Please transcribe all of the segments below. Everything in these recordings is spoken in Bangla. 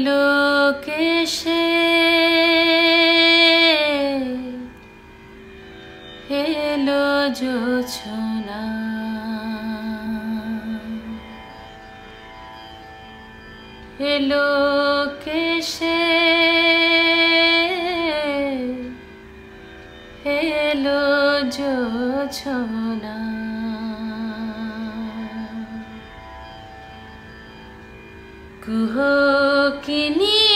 লোকেশে এলো জোছনা এলো কেশে এলো জোছনা que ni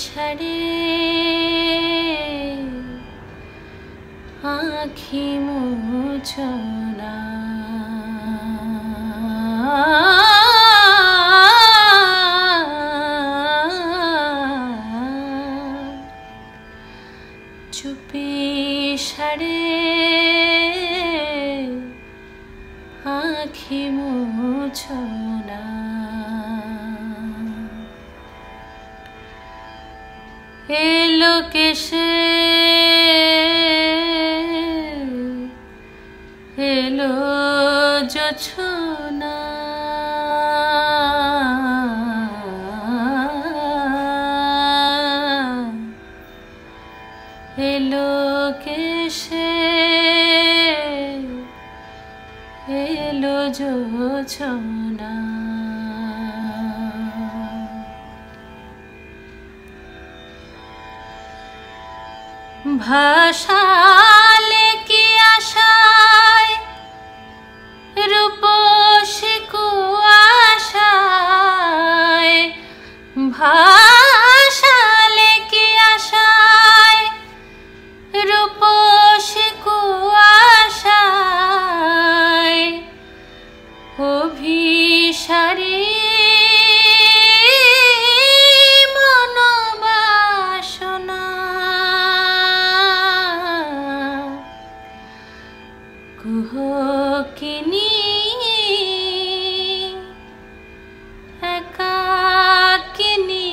সারে আখি মুছনা চুপি সারে আখি মুছনা এলো কেসে এলো জোছনা। এলো কেসে এলো জোছনা। भाषा কুহকিনী একাকিনী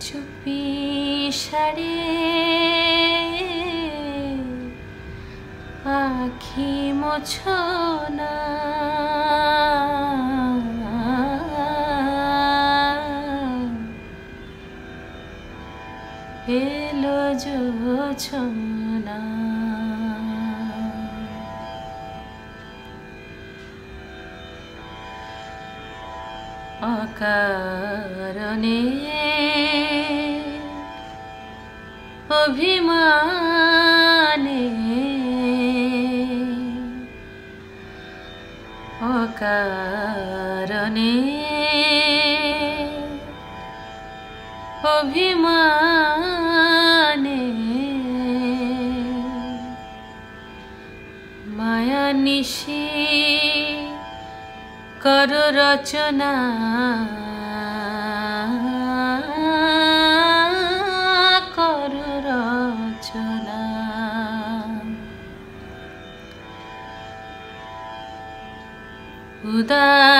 চুপি সারে আখি মোছনা। এলো জোছনা অকারণে অভিমানে অকারণে অভিমানে মায়া নিশি কর রচনা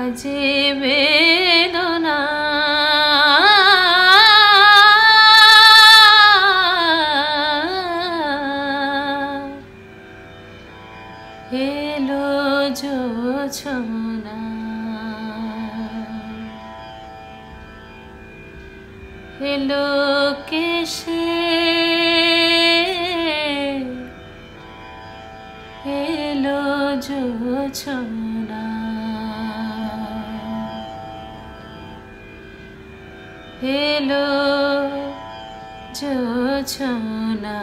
বাজে বেদনা এলো জোছনা এলো কেশে। এলো জোছনা এলো জোছনা।